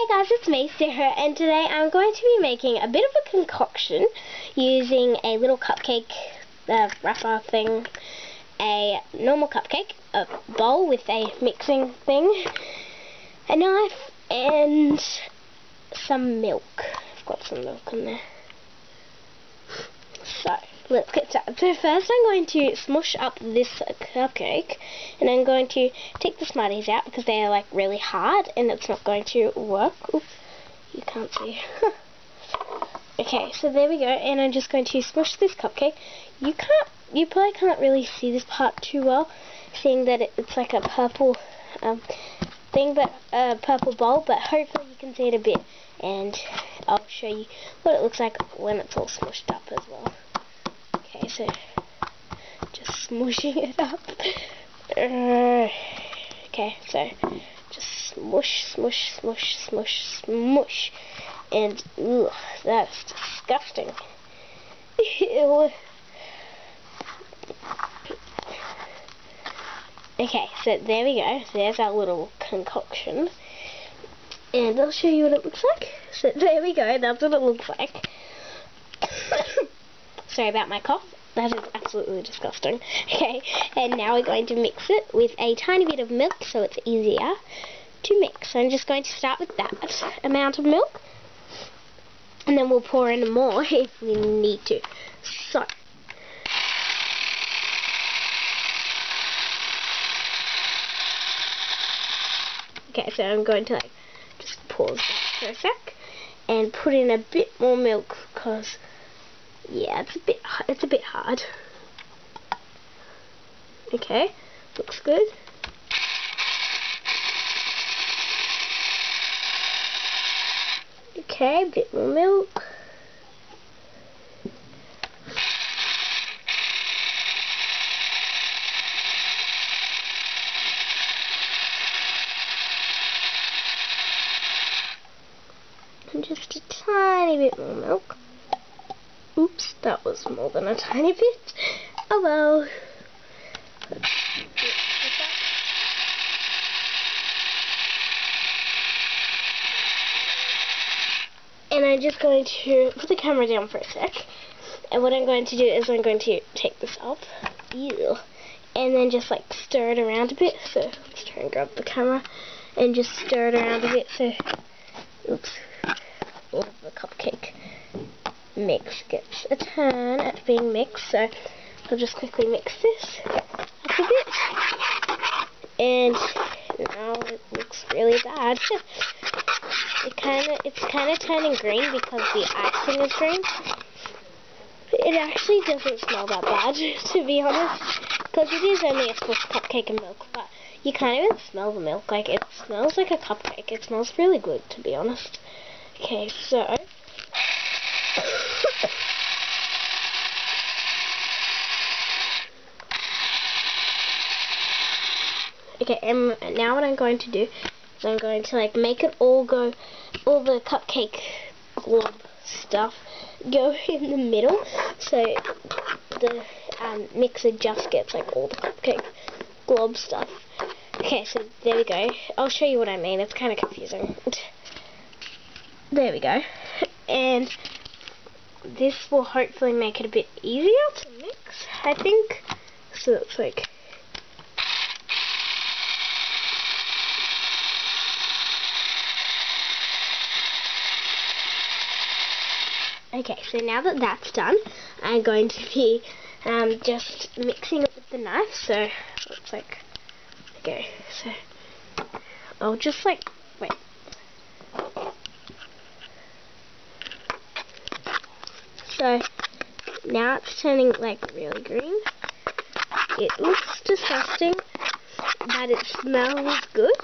Hey guys, it's me, Sarah, and today I'm going to be making a bit of a concoction using a little cupcake uh, wrapper thing, a normal cupcake, a bowl with a mixing thing, a knife, and some milk. I've got some milk in there. So, let's get started. So first I'm going to smush up this cupcake and I'm going to take the Smarties out because they are like really hard and it's not going to work. Oops, you can't see. okay, so there we go and I'm just going to smush this cupcake. You can't, you probably can't really see this part too well seeing that it, it's like a purple um, thing, but a purple bowl, but hopefully you can see it a bit and I'll show you what it looks like when it's all smushed up as well. So just smushing it up. Uh, okay, so just smush, smush, smush, smush, smush. And, ugh, that's disgusting. Ew. Okay, so there we go. There's our little concoction. And I'll show you what it looks like. So there we go, that's what it looks like. Sorry about my cough. That is absolutely disgusting. Okay, and now we're going to mix it with a tiny bit of milk so it's easier to mix. So I'm just going to start with that amount of milk. And then we'll pour in more if we need to. So, Okay, so I'm going to like just pause that for a sec and put in a bit more milk because yeah, it's a bit it's a bit hard. Okay, looks good. Okay, a bit more milk. And just a tiny bit more milk. Oops, that was more than a tiny bit. Oh well. And I'm just going to put the camera down for a sec. And what I'm going to do is I'm going to take this off. Ew. And then just like stir it around a bit. So let's try and grab the camera and just stir it around a bit. So, oops, all the cupcake mix gets a turn at being mixed. So I'll just quickly mix this up a bit. And now it looks really bad. it kinda it's kinda turning green because the icing is green. It actually doesn't smell that bad, to be honest. Because it is only a Swiss cupcake and milk, but you can't even smell the milk. Like, it smells like a cupcake. It smells really good, to be honest. Okay, so Okay, and now what I'm going to do is I'm going to like make it all go, all the cupcake glob stuff go in the middle, so the um, mixer just gets like all the cupcake glob stuff. Okay, so there we go. I'll show you what I mean. It's kind of confusing. There we go. And this will hopefully make it a bit easier to mix, I think. So it's like Okay, so now that that's done, I'm going to be um, just mixing it with the knife. So looks like, okay, so I'll just like, wait. So now it's turning like really green. It looks disgusting, but it smells good.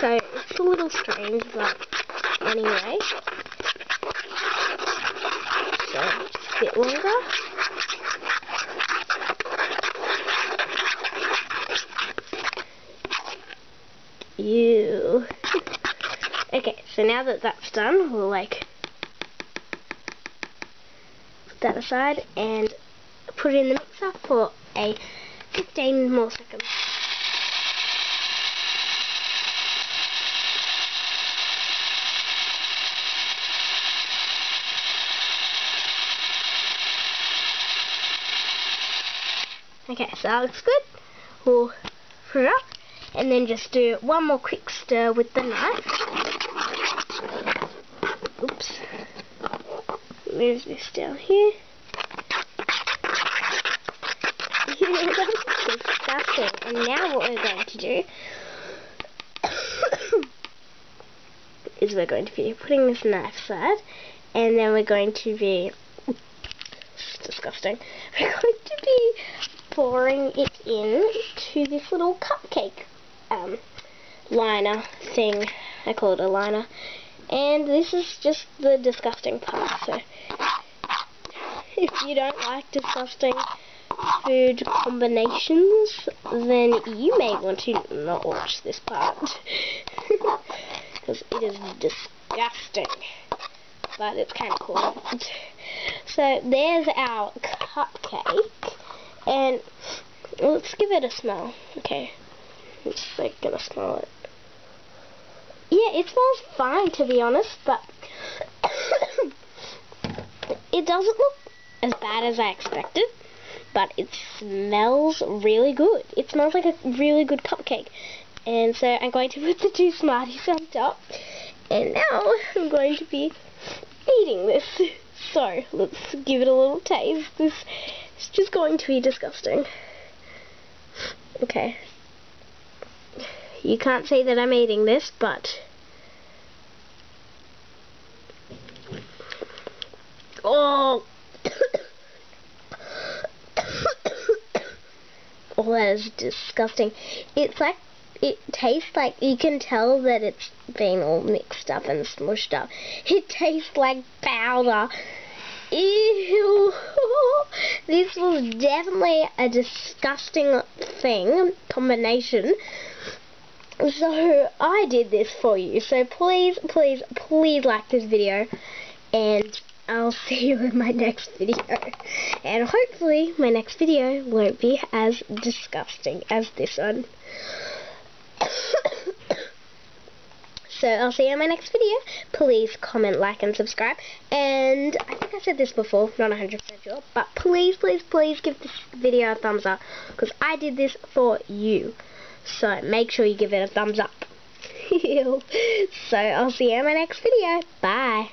So it's a little strange, but anyway bit longer. Ew. okay, so now that that's done, we'll like put that aside and put it in the mixer for a 15 more seconds. Okay, so that looks good. We'll put it up and then just do one more quick stir with the knife. Oops. Move this down here. Disgusting. And now what we're going to do is we're going to be putting this knife aside and then we're going to be disgusting. We're going to be pouring it in to this little cupcake um, liner thing. I call it a liner. And this is just the disgusting part. So if you don't like disgusting food combinations, then you may want to not watch this part. Because it is disgusting. But it's kind of cool. So there's our cupcake. And let's give it a smell. Okay. I'm just like gonna smell it. Yeah, it smells fine to be honest, but it doesn't look as bad as I expected, but it smells really good. It smells like a really good cupcake. And so I'm going to put the two Smarties on top. And now I'm going to be eating this. So, let's give it a little taste. This is just going to be disgusting. Okay. You can't say that I'm eating this, but... Oh! oh, that is disgusting. It's like, it tastes like, you can tell that it's been all mixed up and smushed up. It tastes like powder. This was definitely a disgusting thing, combination. So, I did this for you. So, please, please, please like this video. And I'll see you in my next video. And hopefully, my next video won't be as disgusting as this one. So I'll see you in my next video. Please comment, like, and subscribe. And I think I said this before, not 100% sure. But please, please, please give this video a thumbs up. Because I did this for you. So make sure you give it a thumbs up. so I'll see you in my next video. Bye.